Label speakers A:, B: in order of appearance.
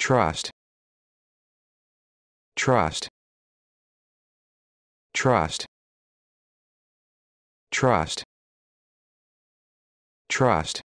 A: trust. Trust. Trust. Trust. Trust.